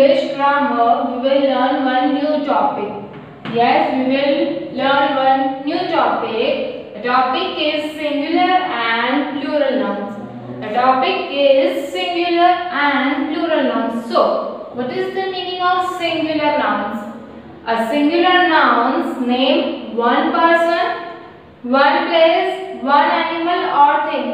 English grammar, we will learn one new topic. Yes, we will learn one new topic. The topic is singular and plural nouns. The topic is singular and plural nouns. So, what is the meaning of singular nouns? A singular nouns name one person, one place, one animal or thing.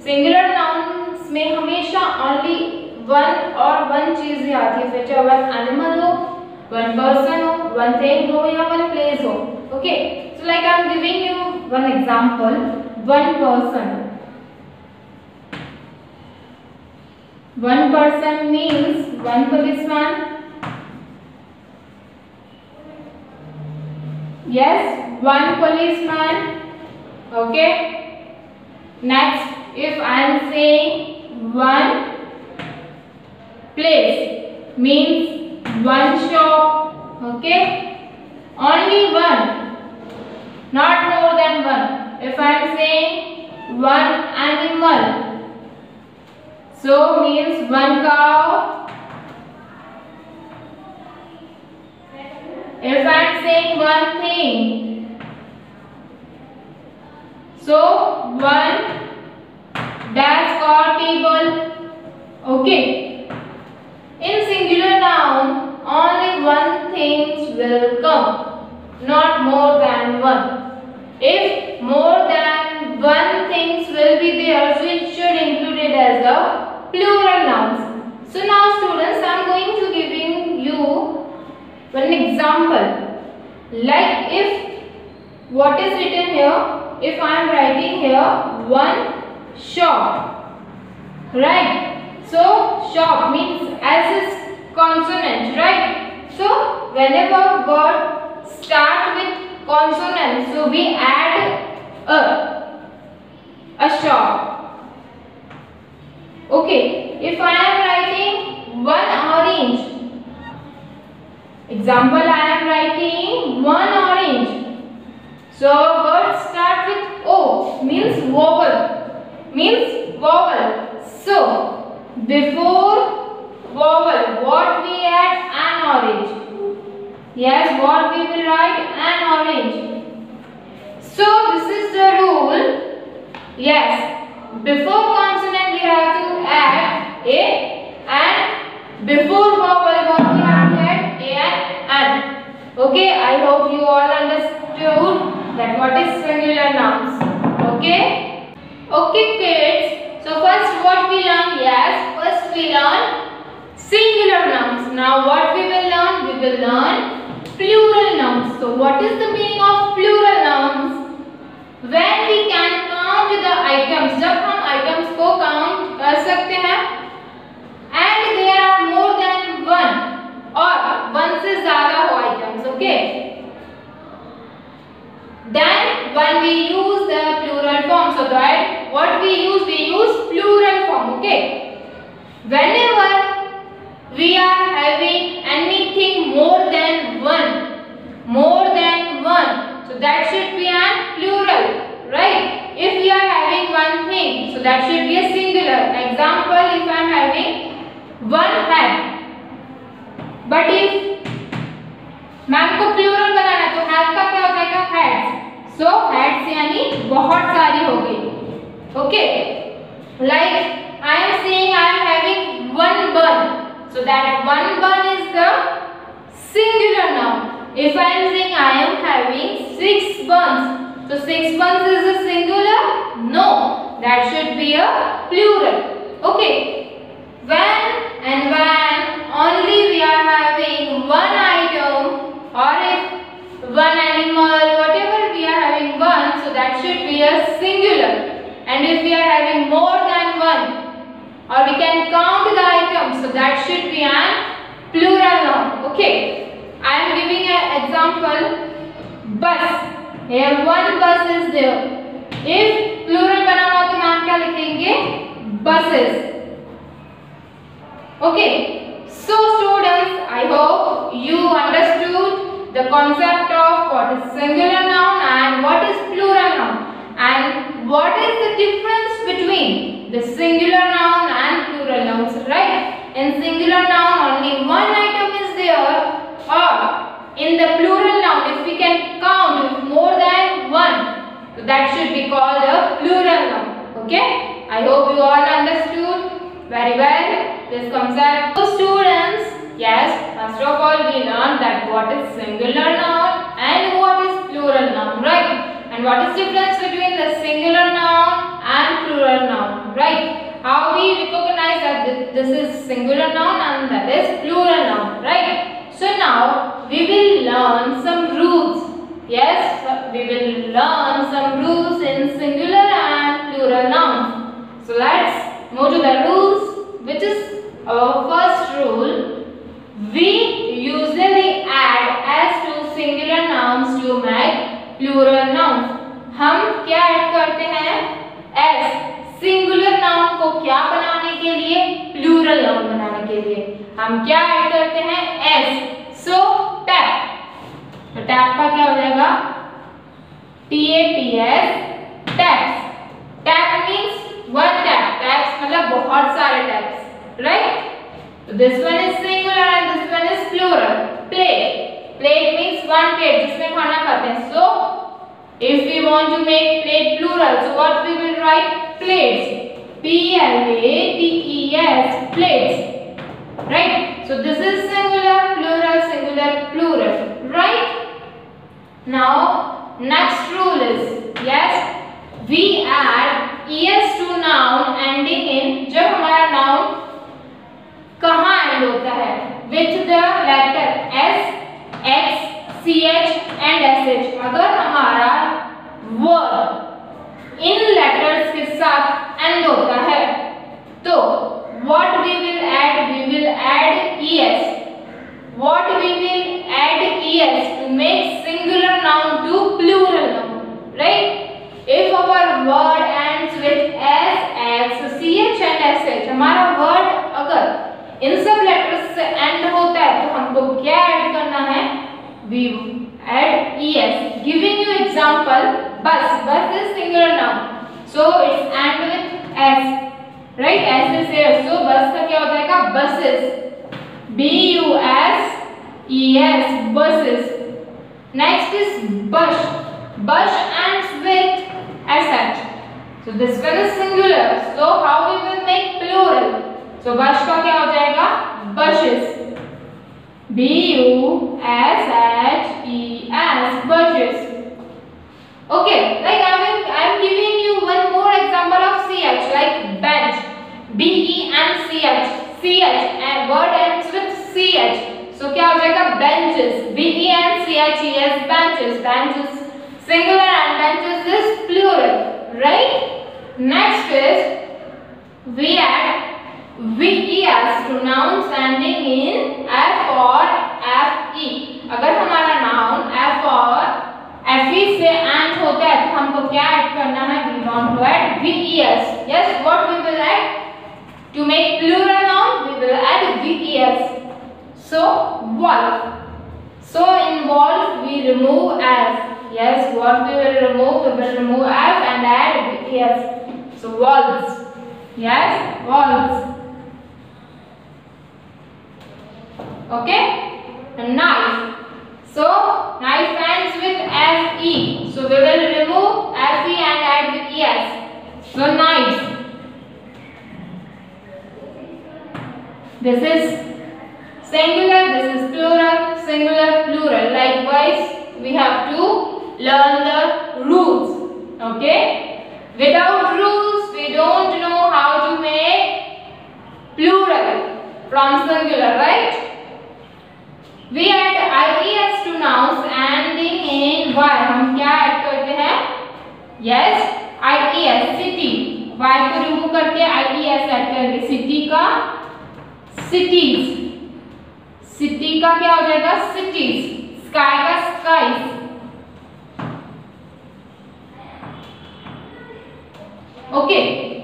Singular nouns में हमेशा only one और one चीज़ ही आती है, फिर चाहे one animal हो वन पर्सन हो वन थिंग हो या वन प्लेस हो okay so like I am giving you one example one person one person means one policeman. Yes, one policeman okay next if I am saying one place means one shop okay? Only one not more than one. If I am saying one animal so means one cow. If I am saying one thing so one desk or table okay in singular noun, only one thing will come, not more than one. If more than one things will be there, so it should include it as a plural nouns. So now students, I am going to giving you one example. Like if what is written here, if I am writing here one shop, right? So shop means as is consonant, right? Whenever word start with consonant, so we add a a shop. Okay, if I am writing one orange, example I am writing one orange. So word start with O means vowel means vowel. So before vowel, what we add an orange. Yes, what we will write an orange. So this is the rule. Yes, before consonant we have to add a and before vowel what we have to add a and an. Okay, I hope you all understood that what is singular nouns. Okay. Okay kids. So first what we learn? Yes, first we learn singular nouns. Now what we will learn? We will learn plural nouns. So what is the meaning of plural nouns? When we can count the items. जब हम items को count कर सकते हैं and there are more than one और one से ज़्यादा हो items. Okay. Then when we use the plural form, so that what we use, we use plural form. Okay. Whenever we are having anything more than one, more than one, so that should be an plural, right? If we are having one thing, so that should be a singular. Example, if I am having one hat, but if ma'am को plural बनाना है तो hat का क्या हो जाएगा hats so hats यानी बहुत सारी हो गई okay like I am saying I am having one bun so that one bun is the singular noun if i am saying i am having six buns. So six buns is a singular? No. That should be a plural. Okay. When and when only we are having one item or if one animal whatever we are having one so that should be a singular. And if we are having more than one or we can count the items so that should be an plural noun okay i am giving an example bus here one bus is there if plural बनाना हो तो ma'am क्या लिखेंगे buses okay so students i hope you understood the concept of what is singular noun and what is plural noun and what is the difference between the singular noun and plural nouns right in singular noun only one item is there or in the plural noun if we can count more than one so that should be called a plural noun. Okay? I hope you all understood very well. This concept so students. Yes first of all we learned that what is singular noun and what is plural noun right? And what is difference between the singular noun and plural noun right? How we recognize that this is singular noun and that is plural noun right so now we will learn some rules yes we will learn some rules in singular and plural nouns so let's move to the rules which is our first rule we usually add s to singular nouns to make plural nouns हम क्या add करते हैं s singular noun को क्या बनाने के लिए plural noun बनाने के लिए हम क्या ऐड करते हैं? एस सो टैप तो टैप का क्या हो जाएगा? T A P S taps tap means one tap taps मतलब बहुत सारे टैप्स राइट तो this one is singular and this one is plural plate plate means one plate जिसमें खाना खाते हैं. सो If we want to make plate plural, so what we will write? Plates. P-L-A-T-E-S. Plates. Right? So this is singular, plural, singular, plural. Right? Now, next rule is, yes, we add es to noun ending in, जब हमारा noun कहाँ end होता है? With the letter S, X, and S H अगर हमारा word in letters के साथ and होता है तो what we will add we will add es what we will add es to make singular noun to plural noun right if our word ends with s x c h and s h हमारा word अगर इन सब letters से end होता है तो हमको क्या ऐड करना है we add es giving you example bus bus is singular noun so it's end with s right s is here so bus का क्या हो जाएगा buses s e s buses next is bush bush ends with sh so this one is singular so how we will make plural so bush का क्या हो जाएगा bushes B U S H benches. B E N C H E S benches. Benches singular and benches is plural, right? Next is we add VES to nouns ending in F or FE. अगर हमारा noun F और FE से end होता है तो हमको क्या add करना है we want to add VES. Yes, what we will add? To make plural noun, we will add VES. So, wolf. So, in wolf, we remove F. Yes, what we will remove? We will remove F and add VES. So, wolves. Yes, wolves. Okay? A knife. So, knife ends with FE. So, we will remove FE and add with ES. So, knives. This is singular, this is plural, singular, plural. Likewise, we have to learn the rules. Okay? Without rules, we don't know how to make plural from singular, right? We add IES to nouns ending in Y. हम क्या add करते हैं? Yes, IES city. Y को remove करके IES add करेंगे. City का cities. City का क्या हो जाएगा? Cities. Sky का skies. Okay.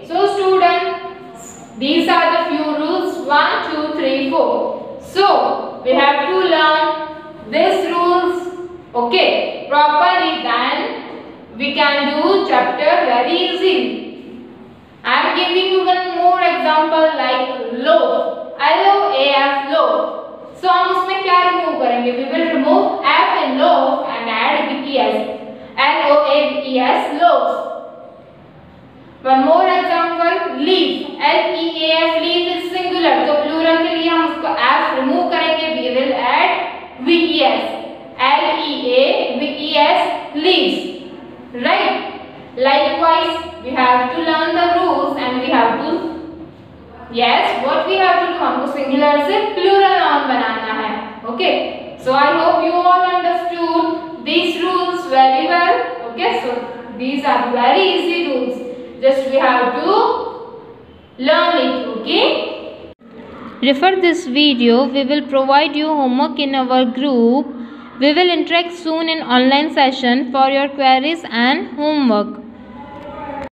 So students, these are the few rules. One, two, three, four. So we have to learn these rules okay properly then we can do chapter very easily i am giving you one more example like loaf so हम इसमें क्या remove करेंगे? We will remove F and loaf and add BPS L O A B S loaf one more example leaf L E A F leaf is singular तो plural के लिए हम उसको F remove करेंगे. We will add BPS L E A BPS leaves right likewise, we have to learn the rules and we have to, yes, what we have to do हमको singular से plural noun बनाना है okay so i hope you all understood these rules very well okay so these are very easy rules just we have to learn it okay refer this video we will provide you homework in our group we will interact soon in online session for your queries and homework